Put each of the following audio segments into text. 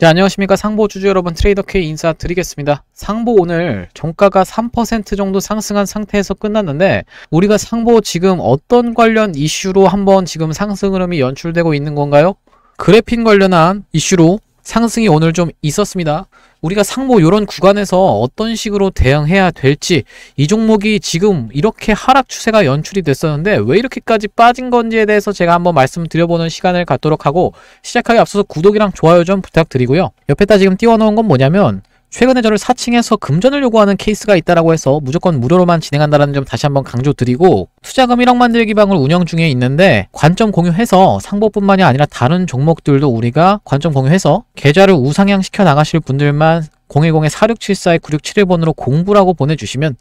네, 안녕하십니까 상보 주주 여러분 트레이더 K 인사드리겠습니다. 상보 오늘 종가가 3% 정도 상승한 상태에서 끝났는데 우리가 상보 지금 어떤 관련 이슈로 한번 지금 상승 흐름이 연출되고 있는 건가요? 그래핀 관련한 이슈로 상승이 오늘 좀 있었습니다. 우리가 상보 이런 구간에서 어떤 식으로 대응해야 될지 이 종목이 지금 이렇게 하락 추세가 연출이 됐었는데 왜 이렇게까지 빠진 건지에 대해서 제가 한번 말씀드려보는 시간을 갖도록 하고 시작하기 앞서서 구독이랑 좋아요 좀 부탁드리고요. 옆에다 지금 띄워놓은 건 뭐냐면 최근에 저를 사칭해서 금전을 요구하는 케이스가 있다라고 해서 무조건 무료로만 진행한다는 점 다시 한번 강조드리고 투자금 1억 만들기 방을 운영 중에 있는데 관점 공유해서 상보뿐만이 아니라 다른 종목들도 우리가 관점 공유해서 계좌를 우상향 시켜 나가실 분들만 010-4674-9671번으로 공부라고 보내주시면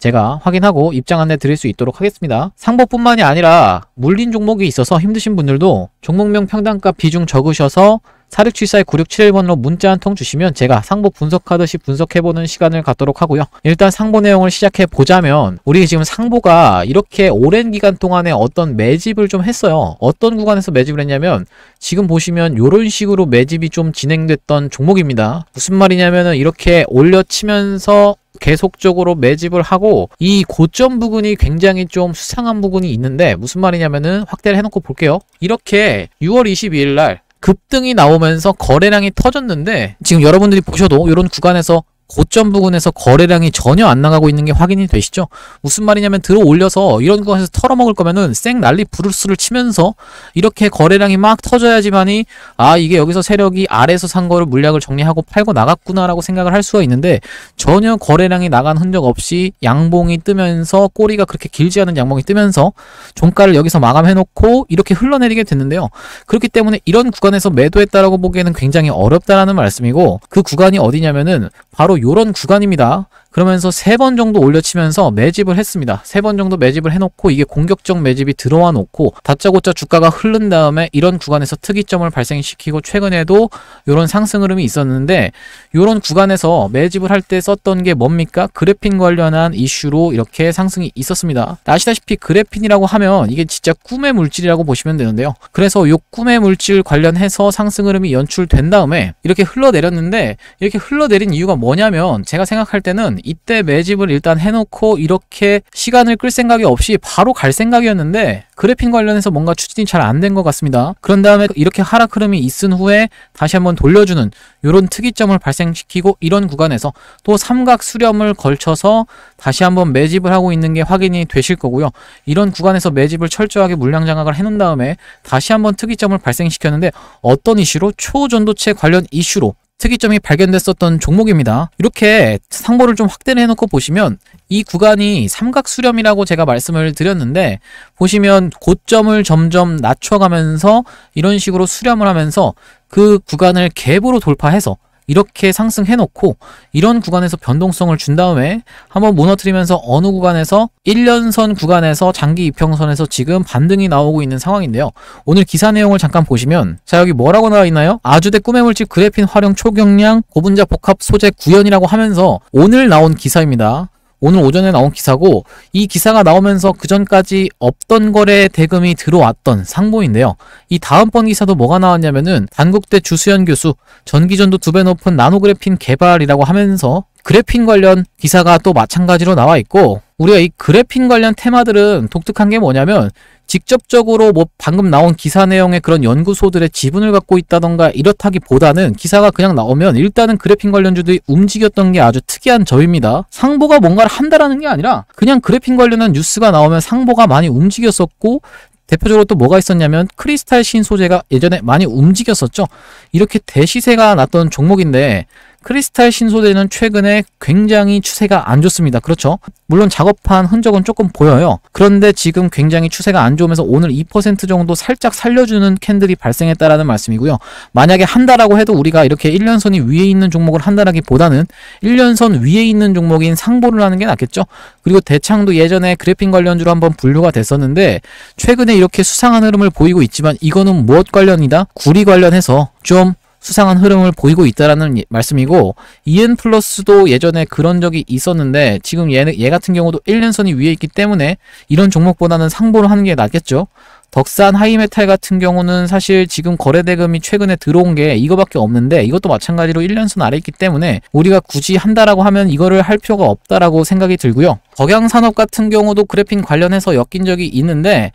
제가 확인하고 입장 안내 드릴 수 있도록 하겠습니다. 상보뿐만이 아니라 물린 종목이 있어서 힘드신 분들도 종목명 평단가 비중 적으셔서 4674-9671번으로 문자 한 통 주시면 제가 상보 분석하듯이 분석해보는 시간을 갖도록 하고요. 일단 상보 내용을 시작해 보자면 우리 지금 상보가 이렇게 오랜 기간 동안에 어떤 매집을 좀 했어요. 어떤 구간에서 매집을 했냐면 지금 보시면 이런 식으로 매집이 좀 진행됐던 종목입니다. 무슨 말이냐면은 이렇게 올려치면서 계속적으로 매집을 하고 이 고점 부분이 굉장히 좀 수상한 부분이 있는데 무슨 말이냐면은 확대를 해놓고 볼게요. 이렇게 6월 22일 날 급등이 나오면서 거래량이 터졌는데 지금 여러분들이 보셔도 이런 구간에서 고점 부근에서 거래량이 전혀 안 나가고 있는 게 확인이 되시죠? 무슨 말이냐면 들어 올려서 이런 구간에서 털어먹을 거면은 쌩 난리 부르스를 치면서 이렇게 거래량이 막 터져야지만이 아 이게 여기서 세력이 아래에서 산 거를 물량을 정리하고 팔고 나갔구나라고 생각을 할 수가 있는데 전혀 거래량이 나간 흔적 없이 양봉이 뜨면서 꼬리가 그렇게 길지 않은 양봉이 뜨면서 종가를 여기서 마감해놓고 이렇게 흘러내리게 됐는데요. 그렇기 때문에 이런 구간에서 매도했다라고 보기에는 굉장히 어렵다라는 말씀이고 그 구간이 어디냐면은 바로 요런 구간입니다. 그러면서 세 번 정도 올려치면서 매집을 했습니다. 세 번 정도 매집을 해놓고 이게 공격적 매집이 들어와 놓고 다짜고짜 주가가 흐른 다음에 이런 구간에서 특이점을 발생시키고 최근에도 이런 상승 흐름이 있었는데 이런 구간에서 매집을 할 때 썼던 게 뭡니까? 그래핀 관련한 이슈로 이렇게 상승이 있었습니다. 아시다시피 그래핀이라고 하면 이게 진짜 꿈의 물질이라고 보시면 되는데요. 그래서 이 꿈의 물질 관련해서 상승 흐름이 연출된 다음에 이렇게 흘러내렸는데 이렇게 흘러내린 이유가 뭐냐면 제가 생각할 때는 이때 매집을 일단 해놓고 이렇게 시간을 끌 생각이 없이 바로 갈 생각이었는데 그래핀 관련해서 뭔가 추진이 잘 안 된 것 같습니다. 그런 다음에 이렇게 하락 흐름이 있은 후에 다시 한번 돌려주는 이런 특이점을 발생시키고 이런 구간에서 또 삼각 수렴을 걸쳐서 다시 한번 매집을 하고 있는 게 확인이 되실 거고요. 이런 구간에서 매집을 철저하게 물량 장악을 해놓은 다음에 다시 한번 특이점을 발생시켰는데 어떤 이슈로 초전도체 관련 이슈로 특이점이 발견됐었던 종목입니다. 이렇게 상보를 좀 확대를 해놓고 보시면 이 구간이 삼각 수렴이라고 제가 말씀을 드렸는데 보시면 고점을 점점 낮춰가면서 이런 식으로 수렴을 하면서 그 구간을 갭으로 돌파해서 이렇게 상승해놓고 이런 구간에서 변동성을 준 다음에 한번 무너뜨리면서 어느 구간에서 1년선 구간에서 장기 이평선에서 지금 반등이 나오고 있는 상황인데요. 오늘 기사 내용을 잠깐 보시면 자 여기 뭐라고 나와 있나요? 아주대 꿈의 물질 그래핀 활용 초경량 고분자 복합 소재 구현이라고 하면서 오늘 나온 기사입니다. 오늘 오전에 나온 기사고 이 기사가 나오면서 그 전까지 없던 거래 대금이 들어왔던 상보인데요. 이 다음번 기사도 뭐가 나왔냐면은 단국대 주수연 교수 전기전도 두 배 높은 나노그래핀 개발이라고 하면서 그래핀 관련 기사가 또 마찬가지로 나와 있고 우리가 이 그래핀 관련 테마들은 독특한 게 뭐냐면 직접적으로 뭐 방금 나온 기사 내용의 그런 연구소들의 지분을 갖고 있다던가 이렇다기보다는 기사가 그냥 나오면 일단은 그래핀 관련주들이 움직였던 게 아주 특이한 점입니다. 상보가 뭔가를 한다라는 게 아니라 그냥 그래핀 관련한 뉴스가 나오면 상보가 많이 움직였었고 대표적으로 또 뭐가 있었냐면 크리스탈 신 소재가 예전에 많이 움직였었죠. 이렇게 대시세가 났던 종목인데 크리스탈 신소재는 최근에 굉장히 추세가 안 좋습니다. 그렇죠? 물론 작업한 흔적은 조금 보여요. 그런데 지금 굉장히 추세가 안 좋으면서 오늘 2% 정도 살짝 살려주는 캔들이 발생했다라는 말씀이고요. 만약에 한다라고 해도 우리가 이렇게 1년선이 위에 있는 종목을 한다라기보다는 1년선 위에 있는 종목인 상보를 하는 게 낫겠죠. 그리고 대창도 예전에 그래핀 관련주로 한번 분류가 됐었는데 최근에 이렇게 수상한 흐름을 보이고 있지만 이거는 무엇 관련이다? 구리 관련해서 좀 수상한 흐름을 보이고 있다라는 예, 말씀이고 EN 플러스도 예전에 그런 적이 있었는데 지금 얘, 얘 같은 경우도 1년선이 위에 있기 때문에 이런 종목보다는 상보를 하는 게 낫겠죠. 덕산 하이메탈 같은 경우는 사실 지금 거래 대금이 최근에 들어온 게 이거밖에 없는데 이것도 마찬가지로 1년선 아래 있기 때문에 우리가 굳이 한다라고 하면 이거를 할 필요가 없다라고 생각이 들고요. 덕양산업 같은 경우도 그래핀 관련해서 엮인 적이 있는데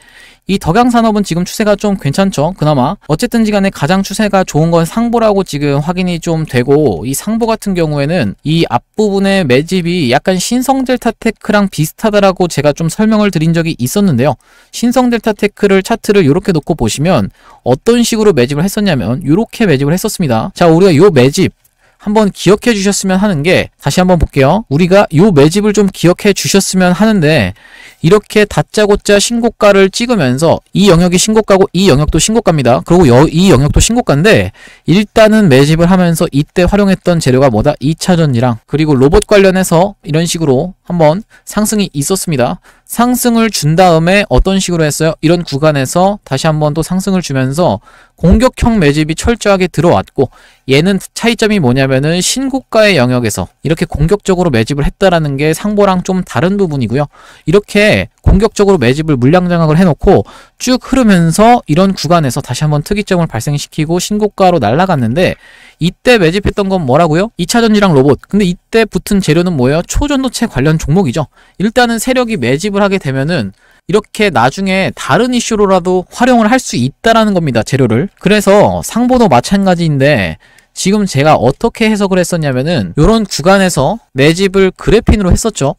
이 덕양산업은 지금 추세가 좀 괜찮죠. 그나마 어쨌든지 간에 가장 추세가 좋은 건 상보라고 지금 확인이 좀 되고 이 상보 같은 경우에는 이 앞부분의 매집이 약간 신성델타테크랑 비슷하다라고 제가 좀 설명을 드린 적이 있었는데요. 신성델타테크를 차트를 이렇게 놓고 보시면 어떤 식으로 매집을 했었냐면 이렇게 매집을 했었습니다. 자 우리가 이 매집 한번 기억해 주셨으면 하는 게 다시 한번 볼게요. 우리가 요 매집을 좀 기억해 주셨으면 하는데 이렇게 다짜고짜 신고가를 찍으면서 이 영역이 신고가고 이 영역도 신고가입니다. 그리고 여, 이 영역도 신고가인데 일단은 매집을 하면서 이때 활용했던 재료가 뭐다? 2차전이랑 그리고 로봇 관련해서 이런 식으로 한번 상승이 있었습니다. 상승을 준 다음에 어떤 식으로 했어요? 이런 구간에서 다시 한번 또 상승을 주면서 공격형 매집이 철저하게 들어왔고 얘는 차이점이 뭐냐면은 신고가의 영역에서 이렇게 공격적으로 매집을 했다라는 게 상보랑 좀 다른 부분이고요. 이렇게 공격적으로 매집을 물량 장악을 해놓고 쭉 흐르면서 이런 구간에서 다시 한번 특이점을 발생시키고 신고가로 날아갔는데 이때 매집했던 건 뭐라고요? 2차 전지랑 로봇. 근데 이때 붙은 재료는 뭐예요? 초전도체 관련 종목이죠. 일단은 세력이 매집을 하게 되면은 이렇게 나중에 다른 이슈로라도 활용을 할 수 있다라는 겁니다. 재료를. 그래서 상보도 마찬가지인데 지금 제가 어떻게 해석을 했었냐면은 이런 구간에서 매집을 그래핀으로 했었죠.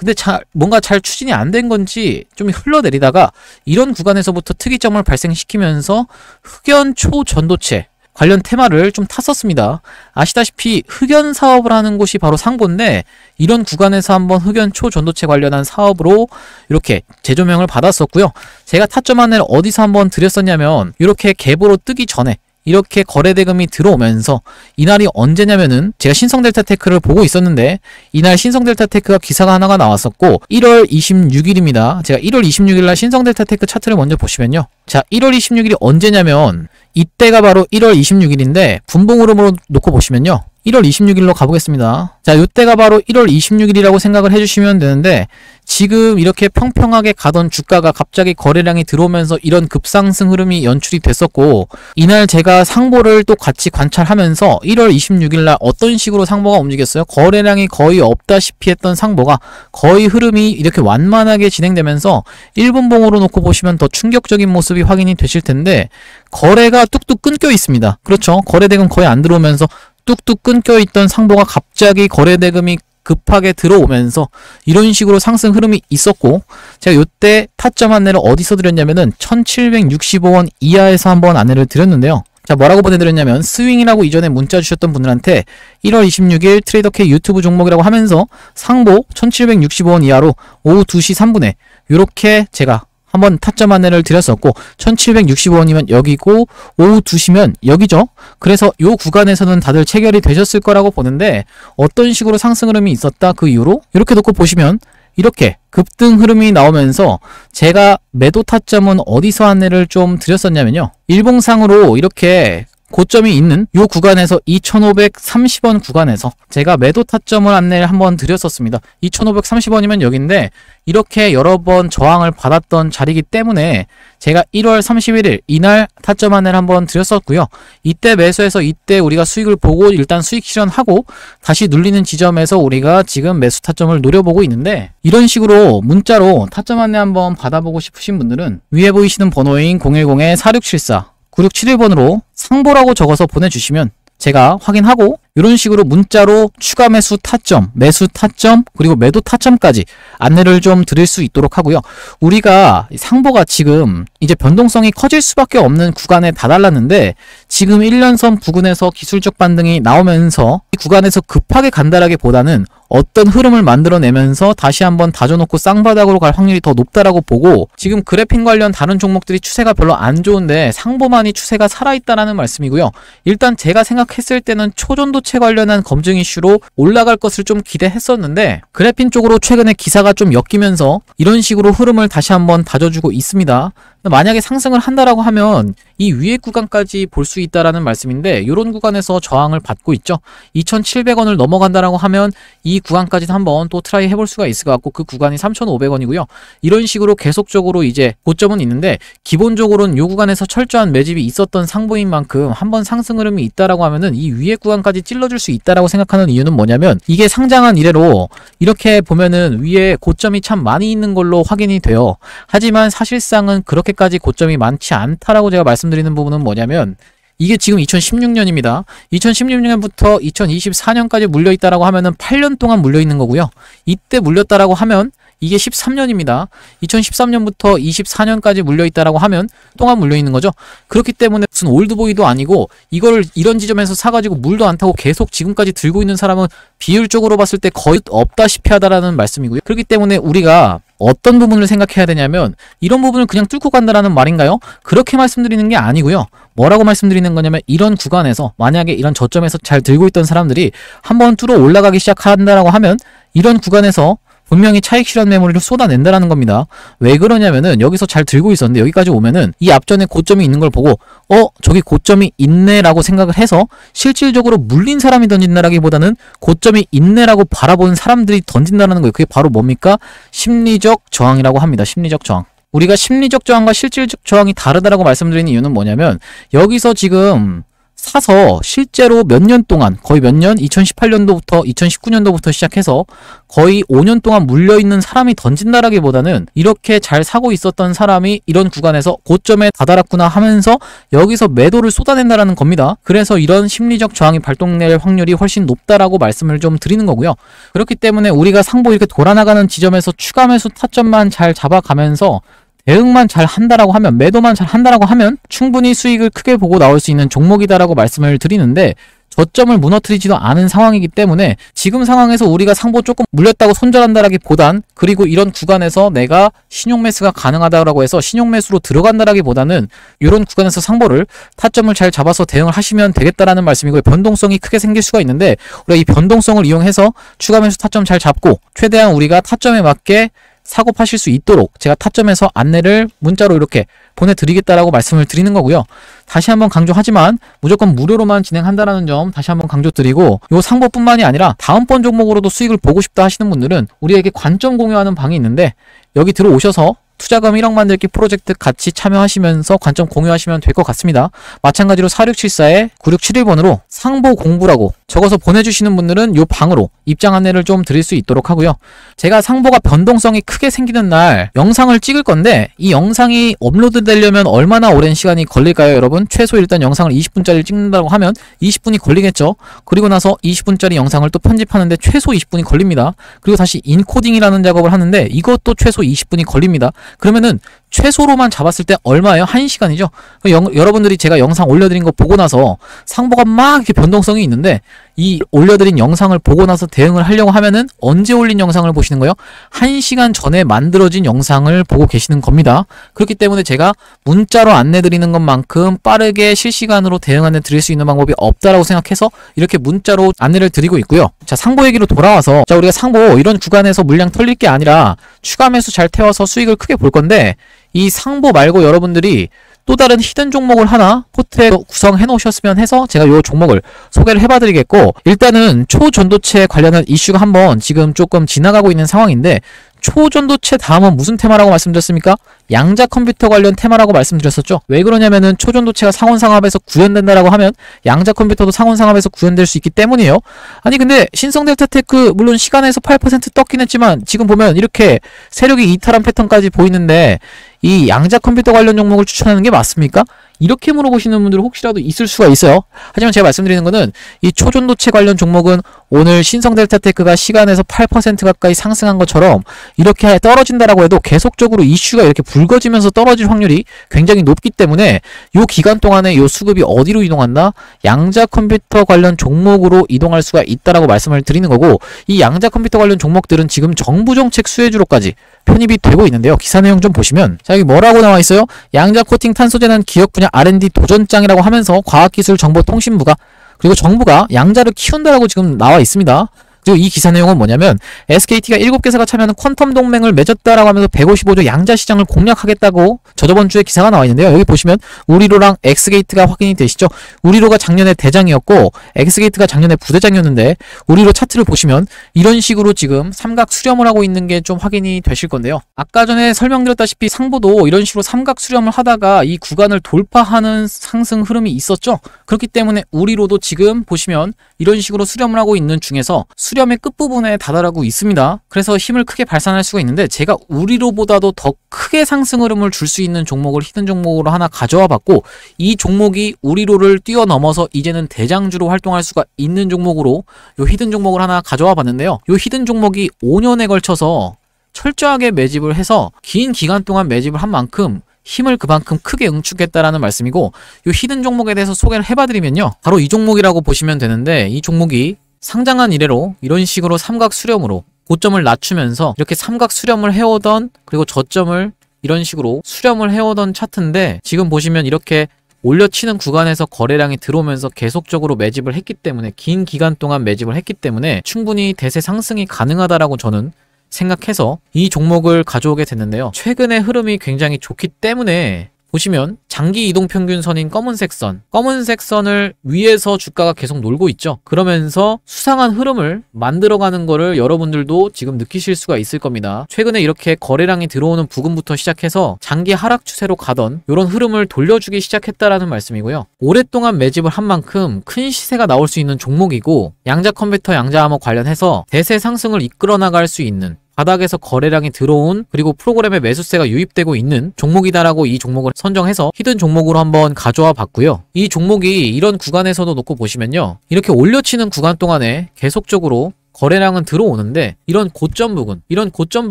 근데 잘 뭔가 잘 추진이 안 된 건지 좀 흘러내리다가 이런 구간에서부터 특이점을 발생시키면서 흑연 초전도체 관련 테마를 좀 탔었습니다. 아시다시피 흑연 사업을 하는 곳이 바로 상보인데 이런 구간에서 한번 흑연 초전도체 관련한 사업으로 이렇게 재조명을 받았었고요. 제가 타점 안내를 어디서 한번 드렸었냐면 이렇게 갭으로 뜨기 전에 이렇게 거래 대금이 들어오면서 이날이 언제냐면은 제가 신성 델타 테크를 보고 있었는데 이날 신성 델타 테크가 기사가 하나가 나왔었고 1월 26일입니다. 제가 1월 26일 날 신성 델타 테크 차트를 먼저 보시면요. 자, 1월 26일이 언제냐면 이때가 바로 1월 26일인데 분봉 흐름으로 놓고 보시면요. 1월 26일로 가보겠습니다. 자, 이때가 바로 1월 26일이라고 생각을 해주시면 되는데 지금 이렇게 평평하게 가던 주가가 갑자기 거래량이 들어오면서 이런 급상승 흐름이 연출이 됐었고 이날 제가 상보를 또 같이 관찰하면서 1월 26일 날 어떤 식으로 상보가 움직였어요? 거래량이 거의 없다시피 했던 상보가 거의 흐름이 이렇게 완만하게 진행되면서 1분봉으로 놓고 보시면 더 충격적인 모습이 확인이 되실 텐데 거래가 뚝뚝 끊겨 있습니다. 그렇죠? 거래대금 거의 안 들어오면서 뚝뚝 끊겨 있던 상보가 갑자기 거래대금이 급하게 들어오면서 이런 식으로 상승 흐름이 있었고 제가 요때 타점 안내를 어디서 드렸냐면은 1765원 이하에서 한번 안내를 드렸는데요. 자 뭐라고 보내드렸냐면 스윙이라고 이전에 문자 주셨던 분들한테 1월 26일 트레이더K 유튜브 종목이라고 하면서 상보 1765원 이하로 오후 2시 3분에 이렇게 제가 한번 타점 안내를 드렸었고 1765원이면 여기고 오후 2시면 여기죠. 그래서 요 구간에서는 다들 체결이 되셨을 거라고 보는데 어떤 식으로 상승 흐름이 있었다 그 이후로 이렇게 놓고 보시면 이렇게 급등 흐름이 나오면서 제가 매도 타점은 어디서 안내를 좀 드렸었냐면요. 일봉상으로 이렇게 고점이 있는 이 구간에서 2530원 구간에서 제가 매도 타점을 안내를 한번 드렸었습니다. 2530원이면 여기인데 이렇게 여러 번 저항을 받았던 자리이기 때문에 제가 1월 31일 이날 타점 안내를 한번 드렸었고요. 이때 매수해서 이때 우리가 수익을 보고 일단 수익 실현하고 다시 눌리는 지점에서 우리가 지금 매수 타점을 노려보고 있는데 이런 식으로 문자로 타점 안내 한번 받아보고 싶으신 분들은 위에 보이시는 번호인 010-4674 9671번으로 상보라고 적어서 보내주시면 제가 확인하고 이런 식으로 문자로 추가 매수 타점, 매수 타점, 그리고 매도 타점까지 안내를 좀 드릴 수 있도록 하고요. 우리가 상보가 지금 이제 변동성이 커질 수밖에 없는 구간에 다달랐는데 지금 1년선 부근에서 기술적 반등이 나오면서 이 구간에서 급하게 간다라기보다는 어떤 흐름을 만들어내면서 다시 한번 다져놓고 쌍바닥으로 갈 확률이 더 높다라고 보고 지금 그래핀 관련 다른 종목들이 추세가 별로 안 좋은데 상보만이 추세가 살아있다라는 말씀이고요. 일단 제가 생각했을 때는 초전도체 관련한 검증 이슈로 올라갈 것을 좀 기대했었는데 그래핀 쪽으로 최근에 기사가 좀 엮이면서 이런 식으로 흐름을 다시 한번 다져주고 있습니다. 만약에 상승을 한다라고 하면 이 위에 구간까지 볼 수 있다라는 말씀인데 이런 구간에서 저항을 받고 있죠. 2,700원을 넘어간다라고 하면 이 구간까지 한번 또 try 해볼 수가 있을 것 같고 그 구간이 3,500원이고요. 이런 식으로 계속적으로 이제 고점은 있는데 기본적으로는 이 구간에서 철저한 매집이 있었던 상보인 만큼 한번 상승 흐름이 있다라고 하면은 이 위에 구간까지 찔러줄 수 있다라고 생각하는 이유는 뭐냐면 이게 상장한 이래로 이렇게 보면은 위에 고점이 참 많이 있는 걸로 확인이 돼요. 하지만 사실상은 그렇게까지 고점이 많지 않다라고 제가 말씀 드리는 부분은 뭐냐면 이게 지금 2016년입니다. 2016년부터 2024년까지 물려 있다라고 하면은 8년 동안 물려 있는 거고요. 이때 물렸다라고 하면 이게 13년입니다. 2013년부터 24년까지 물려 있다라고 하면 동안 물려 있는 거죠. 그렇기 때문에 무슨 올드보이도 아니고 이걸 이런 지점에서 사가지고 물도 안 타고 계속 지금까지 들고 있는 사람은 비율적으로 봤을 때 거의 없다시피 하다라는 말씀이고요. 그렇기 때문에 우리가 어떤 부분을 생각해야 되냐면 이런 부분을 그냥 뚫고 간다라는 말인가요? 그렇게 말씀드리는 게 아니고요. 뭐라고 말씀드리는 거냐면 이런 구간에서 만약에 이런 저점에서 잘 들고 있던 사람들이 한번 뚫어 올라가기 시작한다라고 하면 이런 구간에서 분명히 차익 실현 메모리를 쏟아낸다라는 겁니다. 왜 그러냐면은 여기서 잘 들고 있었는데 여기까지 오면은 이 앞전에 고점이 있는 걸 보고 어 저기 고점이 있네라고 생각을 해서 실질적으로 물린 사람이 던진다라기보다는 고점이 있네라고 바라보는 사람들이 던진다라는 거예요. 그게 바로 뭡니까? 심리적 저항이라고 합니다. 심리적 저항. 우리가 심리적 저항과 실질적 저항이 다르다라고 말씀드리는 이유는 뭐냐면 여기서 지금 사서 실제로 몇 년 동안 거의 몇 년 2018년도부터 2019년도부터 시작해서 거의 5년 동안 물려 있는 사람이 던진다라기보다는 이렇게 잘 사고 있었던 사람이 이런 구간에서 고점에 다다랐구나 하면서 여기서 매도를 쏟아낸다라는 겁니다. 그래서 이런 심리적 저항이 발동될 확률이 훨씬 높다라고 말씀을 좀 드리는 거고요. 그렇기 때문에 우리가 상보 이렇게 돌아나가는 지점에서 추가 매수 타점만 잘 잡아가면서 대응만 잘 한다라고 하면 매도만 잘 한다라고 하면 충분히 수익을 크게 보고 나올 수 있는 종목이다라고 말씀을 드리는데 저점을 무너뜨리지도 않은 상황이기 때문에 지금 상황에서 우리가 상보 조금 물렸다고 손절한다라기보단 그리고 이런 구간에서 내가 신용 매수가 가능하다라고 해서 신용 매수로 들어간다라기보다는 이런 구간에서 상보를 타점을 잘 잡아서 대응을 하시면 되겠다라는 말씀이고요. 변동성이 크게 생길 수가 있는데 우리가 이 변동성을 이용해서 추가 매수 타점 잘 잡고 최대한 우리가 타점에 맞게 사고 파실 수 있도록 제가 타점에서 안내를 문자로 이렇게 보내드리겠다라고 말씀을 드리는 거고요. 다시 한번 강조하지만 무조건 무료로만 진행한다라는 점 다시 한번 강조드리고 요 상보뿐만이 아니라 다음번 종목으로도 수익을 보고 싶다 하시는 분들은 우리에게 관점 공유하는 방이 있는데 여기 들어오셔서 투자금 1억 만들기 프로젝트 같이 참여하시면서 관점 공유하시면 될 것 같습니다. 마찬가지로 4674에 9671번으로 상보 공부라고 적어서 보내주시는 분들은 이 방으로 입장 안내를 좀 드릴 수 있도록 하고요. 제가 상보가 변동성이 크게 생기는 날 영상을 찍을 건데 이 영상이 업로드 되려면 얼마나 오랜 시간이 걸릴까요 여러분? 최소 일단 영상을 20분짜리 찍는다고 하면 20분이 걸리겠죠. 그리고 나서 20분짜리 영상을 또 편집하는데 최소 20분이 걸립니다. 그리고 다시 인코딩이라는 작업을 하는데 이것도 최소 20분이 걸립니다. 그러면은 최소로만 잡았을 때 얼마예요? 1시간이죠? 여러분들이 제가 영상 올려드린 거 보고 나서 상보가 막 이렇게 변동성이 있는데 이 올려드린 영상을 보고 나서 대응을 하려고 하면은 언제 올린 영상을 보시는 거예요? 1시간 전에 만들어진 영상을 보고 계시는 겁니다. 그렇기 때문에 제가 문자로 안내드리는 것만큼 빠르게 실시간으로 대응 안내 드릴 수 있는 방법이 없다라고 생각해서 이렇게 문자로 안내를 드리고 있고요. 자, 상보 얘기로 돌아와서 자, 우리가 상보 이런 구간에서 물량 털릴 게 아니라 추가 매수 잘 태워서 수익을 크게 볼 건데 이 상보 말고 여러분들이 또 다른 hidden 종목을 하나 포트에 구성해 놓으셨으면 해서 제가 이 종목을 소개를 해봐 드리겠고 일단은 초전도체 관련한 이슈가 한번 지금 조금 지나가고 있는 상황인데 초전도체 다음은 무슨 테마라고 말씀드렸습니까? 양자 컴퓨터 관련 테마라고 말씀드렸었죠. 왜 그러냐면은 초전도체가 상온상압에서 구현된다라고 하면 양자 컴퓨터도 상온상압에서 구현될 수 있기 때문이에요. 아니 근데 신성델타테크 물론 시간에서 8% 떴긴 했지만 지금 보면 이렇게 세력이 이탈한 패턴까지 보이는데 이 양자 컴퓨터 관련 종목을 추천하는 게 맞습니까? 이렇게 물어보시는 분들 혹시라도 있을 수가 있어요. 하지만 제가 말씀드리는 거는 이 초전도체 관련 종목은 오늘 신성델타테크가 시간에서 8% 가까이 상승한 것처럼 이렇게 떨어진다라고 해도 계속적으로 이슈가 이렇게 불거지면서 떨어질 확률이 굉장히 높기 때문에 이 기간 동안에 이 수급이 어디로 이동한다? 양자 컴퓨터 관련 종목으로 이동할 수가 있다라고 말씀을 드리는 거고 이 양자 컴퓨터 관련 종목들은 지금 정부 정책 수혜주로까지 편입이 되고 있는데요. 기사 내용 좀 보시면 자 여기 뭐라고 나와 있어요? 양자 코팅 탄소재는 기업 분야 R&D 도전장이라고 하면서 과학기술 정보통신부가 그리고 정부가 양자를 키운다라고 지금 나와 있습니다. 그리고 이 기사 내용은 뭐냐면 SKT가 7개사가 참여하는 퀀텀 동맹을 맺었다라고 하면서 155조 양자 시장을 공략하겠다고 저저번 주에 기사가 나와 있는데요. 여기 보시면 우리로랑 엑스게이트가 확인이 되시죠. 우리로가 작년에 대장이었고 엑스게이트가 작년에 부대장이었는데 우리로 차트를 보시면 이런 식으로 지금 삼각 수렴을 하고 있는 게 좀 확인이 되실 건데요. 아까 전에 설명드렸다시피 상보도 이런 식으로 삼각 수렴을 하다가 이 구간을 돌파하는 상승 흐름이 있었죠. 그렇기 때문에 우리로도 지금 보시면 이런 식으로 수렴을 하고 있는 중에서 수렴의 끝부분에 다다르고 있습니다. 그래서 힘을 크게 발산할 수가 있는데 제가 우리로보다도 더 크게 상승 흐름을 줄 수 있는 종목을 hidden 종목으로 하나 가져와 봤고 이 종목이 우리로를 뛰어넘어서 이제는 대장주로 활동할 수가 있는 종목으로 요 hidden 종목을 하나 가져와 봤는데요. 요 hidden 종목이 5년에 걸쳐서 철저하게 매집을 해서 긴 기간 동안 매집을 한 만큼 힘을 그만큼 크게 응축했다라는 말씀이고 요 hidden 종목에 대해서 소개를 해봐드리면요. 바로 이 종목이라고 보시면 되는데 이 종목이 상장한 이래로 이런 식으로 삼각 수렴으로 고점을 낮추면서 이렇게 삼각 수렴을 해오던 그리고 저점을 이런 식으로 수렴을 해오던 차트인데 지금 보시면 이렇게 올려치는 구간에서 거래량이 들어오면서 계속적으로 매집을 했기 때문에 긴 기간 동안 매집을 했기 때문에 충분히 대세 상승이 가능하다라고 저는 생각해서 이 종목을 가져오게 됐는데요. 최근의 흐름이 굉장히 좋기 때문에 보시면 장기 이동 평균선인 검은색 선, 검은색 선을 위에서 주가가 계속 놀고 있죠. 그러면서 수상한 흐름을 만들어가는 거를 여러분들도 지금 느끼실 수가 있을 겁니다. 최근에 이렇게 거래량이 들어오는 부근부터 시작해서 장기 하락 추세로 가던 이런 흐름을 돌려주기 시작했다라는 말씀이고요. 오랫동안 매집을 한 만큼 큰 시세가 나올 수 있는 종목이고 양자 컴퓨터 양자 암호 관련해서 대세 상승을 이끌어 나갈 수 있는 바닥에서 거래량이 들어온 그리고 프로그램에 매수세가 유입되고 있는 종목이다라고 이 종목을 선정해서 히든 종목으로 한번 가져와 봤고요. 이 종목이 이런 구간에서도 놓고 보시면요. 이렇게 올려치는 구간 동안에 계속적으로 거래량은 들어오는데 이런 고점 부근, 이런 고점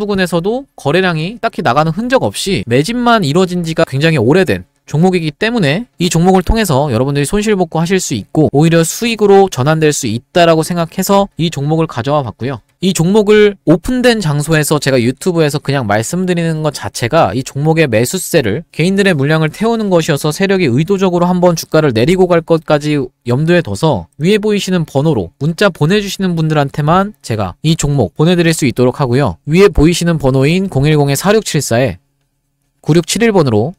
부근에서도 거래량이 딱히 나가는 흔적 없이 매집만 이루어진 지가 굉장히 오래된 종목이기 때문에 이 종목을 통해서 여러분들이 손실복구 하실 수 있고 오히려 수익으로 전환될 수 있다라고 생각해서 이 종목을 가져와 봤고요. 이 종목을 오픈된 장소에서 제가 유튜브에서 그냥 말씀드리는 것 자체가 이 종목의 매수세를 개인들의 물량을 태우는 것이어서 세력이 의도적으로 한번 주가를 내리고 갈 것까지 염두에 둬서 위에 보이시는 번호로 문자 보내주시는 분들한테만 제가 이 종목 보내드릴 수 있도록 하고요. 위에 보이시는 번호인 010-4674에 9671번으로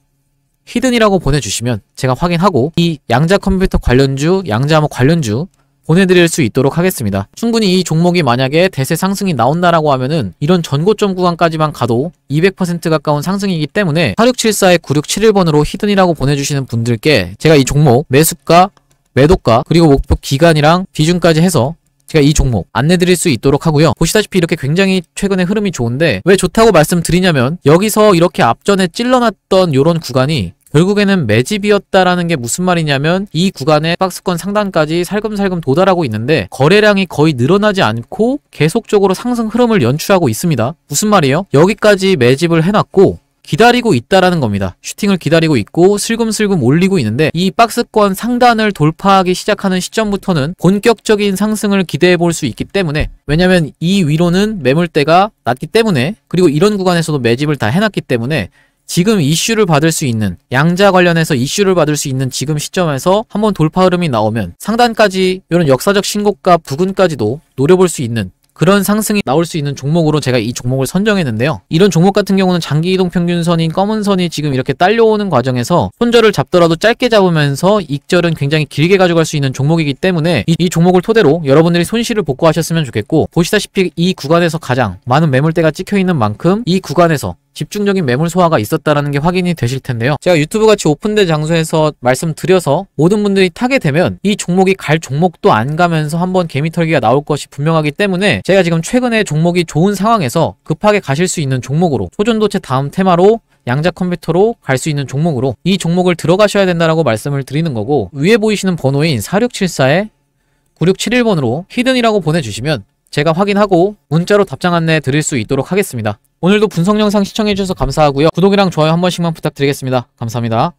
히든이라고 보내주시면 제가 확인하고 이 양자 컴퓨터 관련주, 양자암호 관련주 보내드릴 수 있도록 하겠습니다. 충분히 이 종목이 만약에 대세 상승이 나온다라고 하면은 이런 전고점 구간까지만 가도 200% 가까운 상승이기 때문에 4674에 9671번으로 히든이라고 보내주시는 분들께 제가 이 종목 매수가, 매도가, 그리고 목표 기간이랑 비중까지 해서 제가 이 종목 안내드릴 수 있도록 하고요. 보시다시피 이렇게 굉장히 최근에 흐름이 좋은데 왜 좋다고 말씀드리냐면 여기서 이렇게 앞전에 찔러놨던 이런 구간이 결국에는 매집이었다라는 게 무슨 말이냐면 이 구간의 박스권 상단까지 살금살금 도달하고 있는데 거래량이 거의 늘어나지 않고 계속적으로 상승 흐름을 연출하고 있습니다. 무슨 말이에요? 여기까지 매집을 해놨고 기다리고 있다라는 겁니다. 슈팅을 기다리고 있고 슬금슬금 올리고 있는데 이 박스권 상단을 돌파하기 시작하는 시점부터는 본격적인 상승을 기대해 볼 수 있기 때문에 왜냐면 이 위로는 매물대가 낮기 때문에 그리고 이런 구간에서도 매집을 다 해놨기 때문에 지금 이슈를 받을 수 있는 양자 관련해서 이슈를 받을 수 있는 지금 시점에서 한번 돌파 흐름이 나오면 상단까지 이런 역사적 신고가 부근까지도 노려볼 수 있는 그런 상승이 나올 수 있는 종목으로 제가 이 종목을 선정했는데요. 이런 종목 같은 경우는 장기 이동 평균선인 검은 선이 지금 이렇게 딸려오는 과정에서 손절을 잡더라도 짧게 잡으면서 익절은 굉장히 길게 가져갈 수 있는 종목이기 때문에 이, 이 종목을 토대로 여러분들이 손실을 복구하셨으면 좋겠고 보시다시피 이 구간에서 가장 많은 매물대가 찍혀 있는 만큼 이 구간에서 집중적인 매물 소화가 있었다라는 게 확인이 되실 텐데요. 제가 유튜브 같이 오픈된 장소에서 말씀드려서 모든 분들이 타게 되면 이 종목이 갈 종목도 안 가면서 한번 개미털기가 나올 것이 분명하기 때문에 제가 지금 최근에 종목이 좋은 상황에서 급하게 가실 수 있는 종목으로 소전도체 다음 테마로 양자 컴퓨터로 갈 수 있는 종목으로 이 종목을 들어가셔야 된다라고 말씀을 드리는 거고 위에 보이시는 번호인 4674에 9671번으로 히든이라고 보내주시면 제가 확인하고 문자로 답장 안내 드릴 수 있도록 하겠습니다. 오늘도 분석 영상 시청해주셔서 감사하고요. 구독이랑 좋아요 한 번씩만 부탁드리겠습니다. 감사합니다.